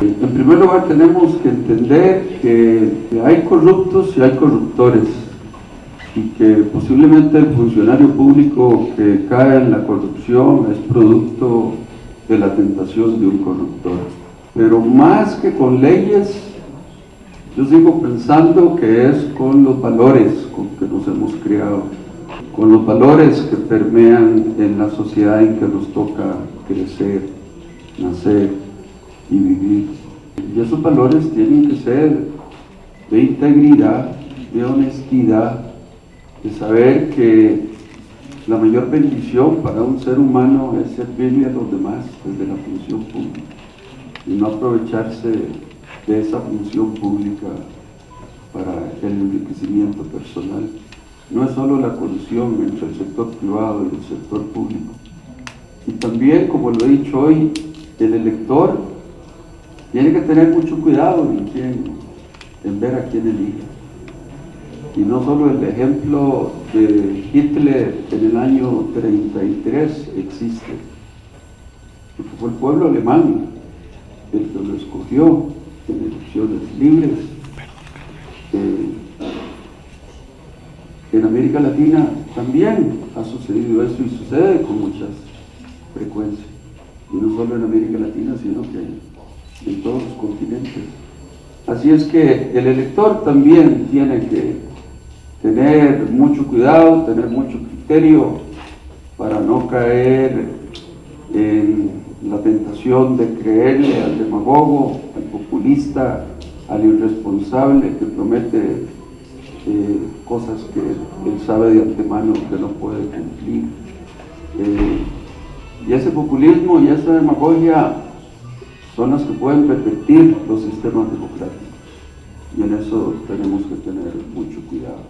En primer lugar tenemos que entender que hay corruptos y hay corruptores y que posiblemente el funcionario público que cae en la corrupción es producto de la tentación de un corruptor. Pero más que con leyes, yo sigo pensando que es con los valores con que nos hemos criado, con los valores que permean en la sociedad en que nos toca crecer, nacer y vivir. Y esos valores tienen que ser de integridad, de honestidad, de saber que la mayor bendición para un ser humano es servirle a los demás desde la función pública y no aprovecharse de esa función pública para el enriquecimiento personal. No es solo la corrupción entre el sector privado y el sector público. Y también, como lo he dicho hoy, el elector tiene que tener mucho cuidado en, quién, en ver a quién elige. Y no solo el ejemplo de Hitler en el año 33 existe, fue el pueblo alemán el que lo escogió en elecciones libres. Eh, en América Latina también ha sucedido eso y sucede con muchas frecuencias. Y no solo en América Latina, sino que en todos los continentes. Así es que el elector también tiene que tener mucho cuidado, tener mucho criterio para no caer en la tentación de creerle al demagogo, al populista, al irresponsable que promete eh, cosas que él sabe de antemano que no puede cumplir. Eh, y ese populismo y esa demagogia son las que pueden pervertir los sistemas democráticos. Y en eso tenemos que tener mucho cuidado.